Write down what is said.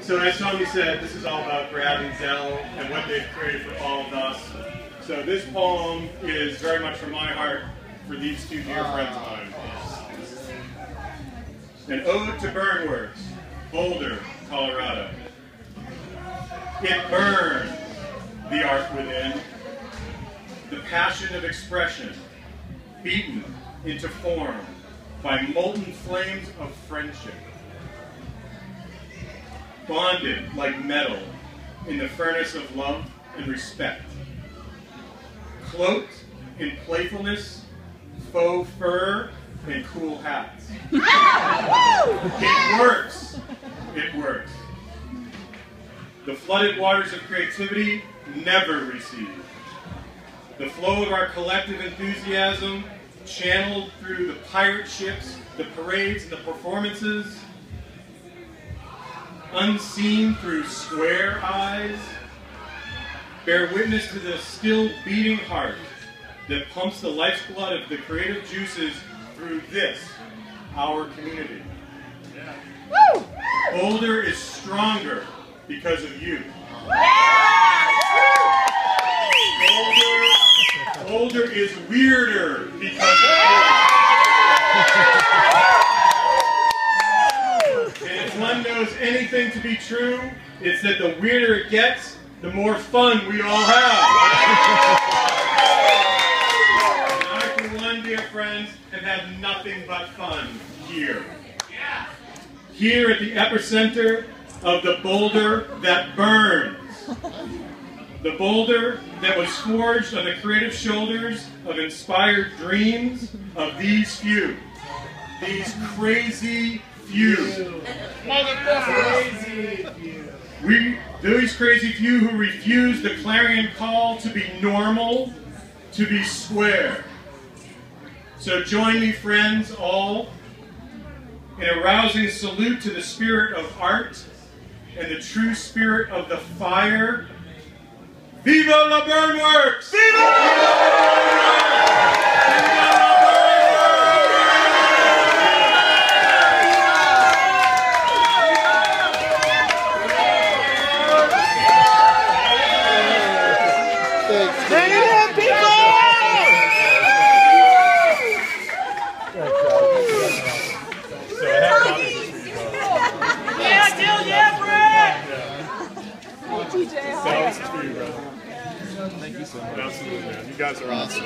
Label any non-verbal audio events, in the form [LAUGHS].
So as Tommy said, this is all about Brad and Del and what they've created for all of us. So this poem is very much from my heart for these two dear friends of mine. An ode to BurnWorks, Boulder, Colorado. It burns, the art within, the passion of expression, beaten into form by molten flames of friendship. Bonded like metal in the furnace of love and respect. Cloaked in playfulness, faux fur, and cool hats. [LAUGHS] it works. It works. The flooded waters of creativity never recede. The flow of our collective enthusiasm, channeled through the pirate ships, the parades, and the performances, unseen through square eyes, bear witness to the still beating heart that pumps the lifeblood of the creative juices through this, our community. Boulder is stronger because of you. Boulder, Boulder is weirder because of you. One knows anything to be true, it's that the weirder it gets, the more fun we all have. I, for one, dear friends, have had nothing but fun here. Here at the epicenter of the boulder that burns. The boulder that was forged on the creative shoulders of inspired dreams of these few. These crazy few. We, these crazy few who refuse the clarion call to be normal, to be square. So join me, friends, all, in a rousing salute to the spirit of art and the true spirit of the fire. Viva la BurnWorks! Viva! Hang it in, people! Yeah, Del, yeah, Brad! This is for you, brother. Thank you so much. Absolutely, man. You guys are awesome.